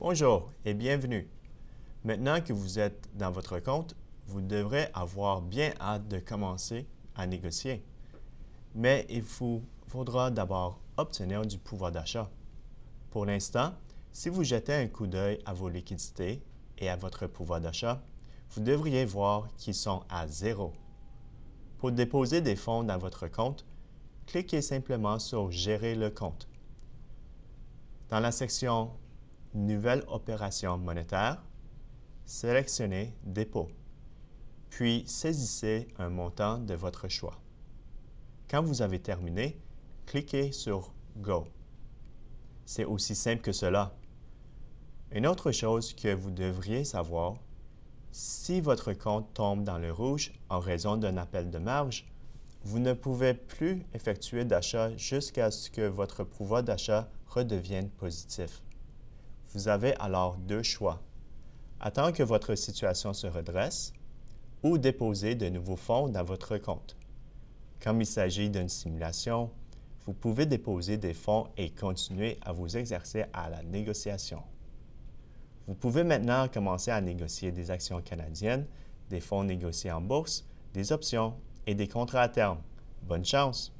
Bonjour et bienvenue. Maintenant que vous êtes dans votre compte, vous devrez avoir bien hâte de commencer à négocier. Mais il vous faudra d'abord obtenir du pouvoir d'achat. Pour l'instant, si vous jetez un coup d'œil à vos liquidités et à votre pouvoir d'achat, vous devriez voir qu'ils sont à zéro. Pour déposer des fonds dans votre compte, cliquez simplement sur Gérer le compte. Dans la section Nouvelle opération monétaire, sélectionnez Dépôt, puis saisissez un montant de votre choix. Quand vous avez terminé, cliquez sur Go. C'est aussi simple que cela. Une autre chose que vous devriez savoir, si votre compte tombe dans le rouge en raison d'un appel de marge, vous ne pouvez plus effectuer d'achat jusqu'à ce que votre pouvoir d'achat redevienne positif. Vous avez alors deux choix. Attendre que votre situation se redresse ou déposer de nouveaux fonds dans votre compte. Comme il s'agit d'une simulation, vous pouvez déposer des fonds et continuer à vous exercer à la négociation. Vous pouvez maintenant commencer à négocier des actions canadiennes, des fonds négociés en bourse, des options et des contrats à terme. Bonne chance!